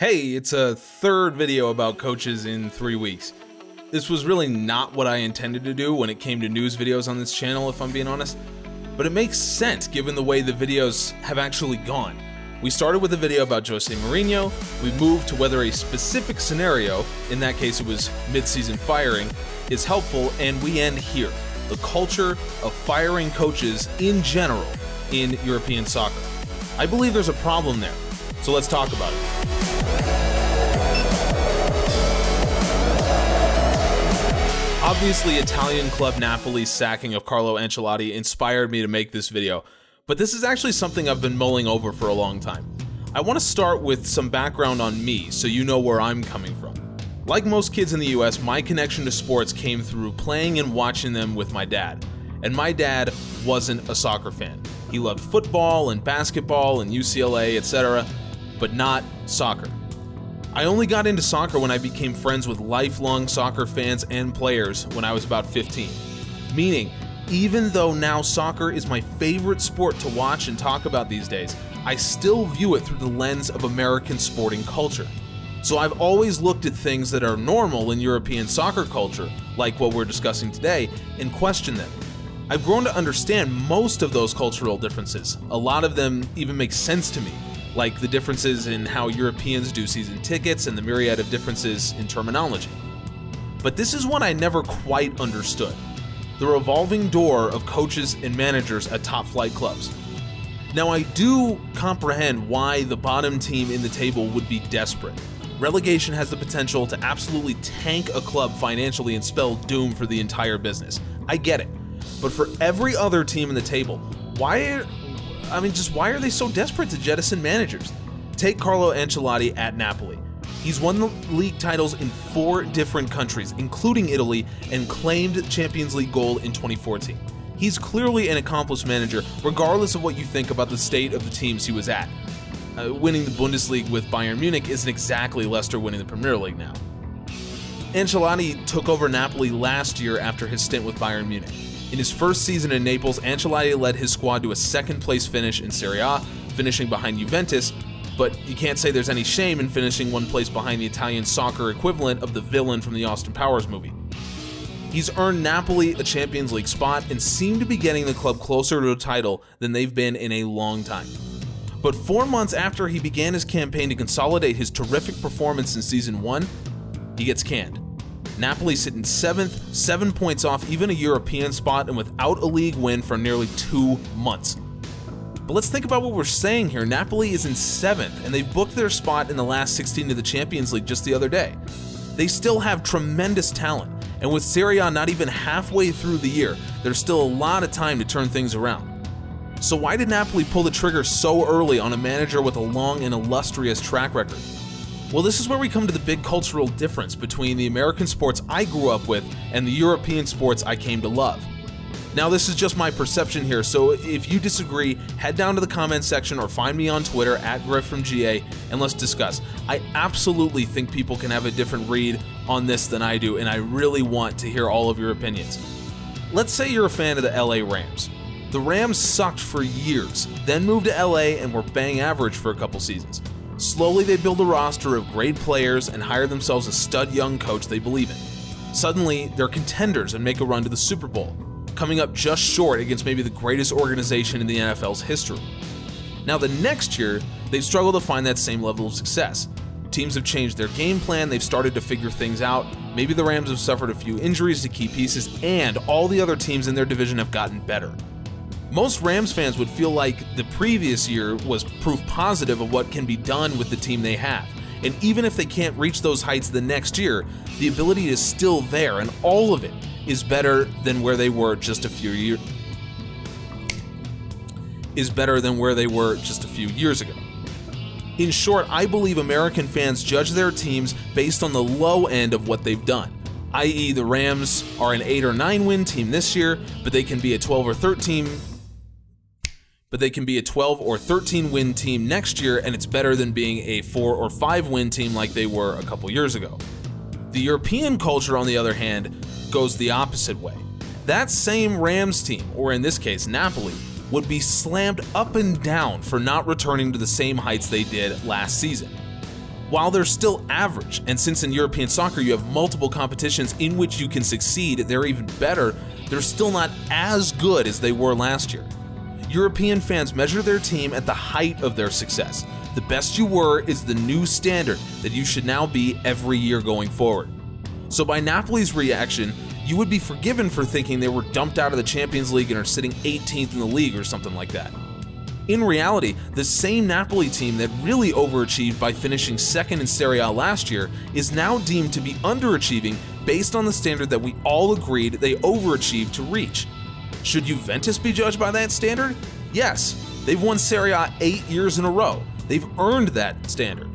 Hey, it's a third video about coaches in three weeks. This was really not what I intended to do when it came to news videos on this channel, if I'm being honest, but it makes sense given the way the videos have actually gone. We started with a video about Jose Mourinho, we moved to whether a specific scenario, in that case it was mid-season firing, is helpful, and we end here, the culture of firing coaches in general in European soccer. I believe there's a problem there, so let's talk about it. Obviously, Italian club Napoli's sacking of Carlo Ancelotti inspired me to make this video, but this is actually something I've been mulling over for a long time. I want to start with some background on me so you know where I'm coming from. Like most kids in the US, my connection to sports came through playing and watching them with my dad. And my dad wasn't a soccer fan. He loved football and basketball and UCLA, etc., but not soccer. I only got into soccer when I became friends with lifelong soccer fans and players when I was about 15. Meaning, even though now soccer is my favorite sport to watch and talk about these days, I still view it through the lens of American sporting culture. So I've always looked at things that are normal in European soccer culture, like what we're discussing today, and questioned them. I've grown to understand most of those cultural differences. A lot of them even make sense to me, like the differences in how Europeans do season tickets and the myriad of differences in terminology. But this is one I never quite understood the revolving door of coaches and managers at top flight clubs. Now, I do comprehend why the bottom team in the table would be desperate. Relegation has the potential to absolutely tank a club financially and spell doom for the entire business. I get it. But for every other team in the table, why I mean, just why are they so desperate to jettison managers? Take Carlo Ancelotti at Napoli. He's won the league titles in four different countries, including Italy, and claimed Champions League gold in 2014. He's clearly an accomplished manager, regardless of what you think about the state of the teams he was at. Uh, winning the Bundesliga with Bayern Munich isn't exactly Leicester winning the Premier League now. Ancelotti took over Napoli last year after his stint with Bayern Munich. In his first season in Naples, Ancelotti led his squad to a second place finish in Serie A, finishing behind Juventus, but you can't say there's any shame in finishing one place behind the Italian soccer equivalent of the villain from the Austin Powers movie. He's earned Napoli a Champions League spot and seemed to be getting the club closer to a title than they've been in a long time. But four months after he began his campaign to consolidate his terrific performance in Season 1, he gets canned. Napoli sitting seventh, seven points off even a European spot, and without a league win for nearly two months. But let's think about what we're saying here. Napoli is in seventh, and they've booked their spot in the last 16 of the Champions League just the other day. They still have tremendous talent, and with Serie A not even halfway through the year, there's still a lot of time to turn things around. So why did Napoli pull the trigger so early on a manager with a long and illustrious track record? Well, this is where we come to the big cultural difference between the American sports I grew up with and the European sports I came to love. Now, this is just my perception here, so if you disagree, head down to the comment section or find me on Twitter at GriffFromGA and let's discuss. I absolutely think people can have a different read on this than I do, and I really want to hear all of your opinions. Let's say you're a fan of the LA Rams. The Rams sucked for years, then moved to LA and were bang average for a couple seasons. Slowly, they build a roster of great players and hire themselves a stud young coach they believe in. Suddenly, they're contenders and make a run to the Super Bowl, coming up just short against maybe the greatest organization in the NFL's history. Now, the next year, they've struggled to find that same level of success. Teams have changed their game plan, they've started to figure things out. Maybe the Rams have suffered a few injuries to key pieces, and all the other teams in their division have gotten better. Most Rams fans would feel like the previous year was proof positive of what can be done with the team they have. And even if they can't reach those heights the next year, the ability is still there, and all of it is better than where they were just a few years is better than where they were just a few years ago. In short, I believe American fans judge their teams based on the low end of what they've done i.e., the Rams are an 8 or 9 win team this year, but they can be a 12 or 13 but they can be a 12 or 13 win team next year, and it's better than being a 4 or 5 win team like they were a couple years ago. The European culture, on the other hand, goes the opposite way. That same Rams team, or in this case Napoli, would be slammed up and down for not returning to the same heights they did last season. While they're still average, and since in European soccer you have multiple competitions in which you can succeed, they're even better, they're still not as good as they were last year. European fans measure their team at the height of their success. The best you were is the new standard that you should now be every year going forward. So by Napoli's reaction, you would be forgiven for thinking they were dumped out of the Champions League and are sitting 18th in the league or something like that. In reality, the same Napoli team that really overachieved by finishing second in Serie A last year is now deemed to be underachieving based on the standard that we all agreed they overachieved to reach. Should Juventus be judged by that standard? Yes, they've won Serie A eight years in a row. They've earned that standard.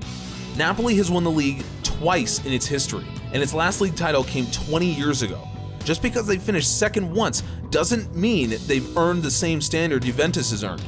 Napoli has won the league twice in its history, and its last league title came 20 years ago. Just because they finished second once doesn't mean they've earned the same standard Juventus has earned.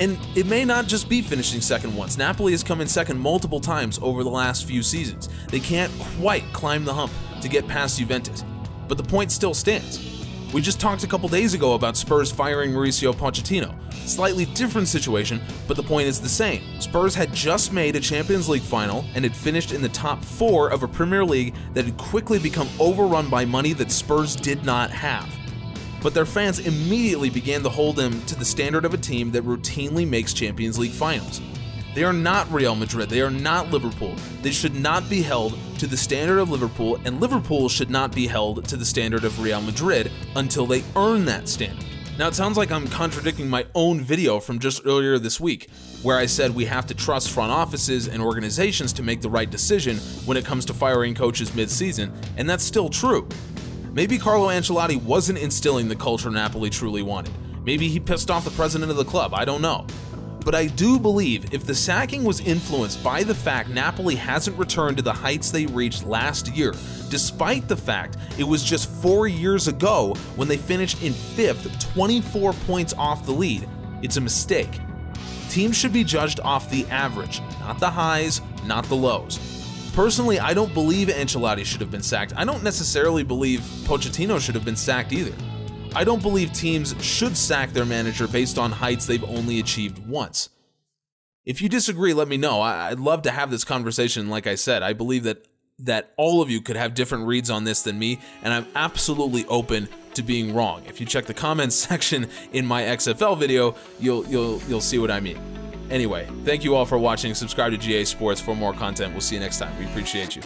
And it may not just be finishing second once. Napoli has come in second multiple times over the last few seasons. They can't quite climb the hump to get past Juventus. But the point still stands. We just talked a couple days ago about Spurs firing Mauricio Pochettino. Slightly different situation, but the point is the same. Spurs had just made a Champions League final and had finished in the top four of a Premier League that had quickly become overrun by money that Spurs did not have. But their fans immediately began to hold them to the standard of a team that routinely makes Champions League finals. They are not Real Madrid, they are not Liverpool. They should not be held to the standard of Liverpool, and Liverpool should not be held to the standard of Real Madrid until they earn that standard. Now, it sounds like I'm contradicting my own video from just earlier this week, where I said we have to trust front offices and organizations to make the right decision when it comes to firing coaches mid season, and that's still true. Maybe Carlo Ancelotti wasn't instilling the culture Napoli truly wanted. Maybe he pissed off the president of the club, I don't know. But I do believe if the sacking was influenced by the fact Napoli hasn't returned to the heights they reached last year, despite the fact it was just four years ago when they finished in fifth, 24 points off the lead, it's a mistake. Teams should be judged off the average, not the highs, not the lows. Personally, I don't believe Ancelotti should have been sacked. I don't necessarily believe Pochettino should have been sacked either. I don't believe teams should sack their manager based on heights they've only achieved once. If you disagree, let me know. I'd love to have this conversation. Like I said, I believe that that all of you could have different reads on this than me, and I'm absolutely open to being wrong. If you check the comments section in my XFL video, you'll you'll you'll see what I mean. Anyway, thank you all for watching. Subscribe to GA Sports for more content. We'll see you next time. We appreciate you.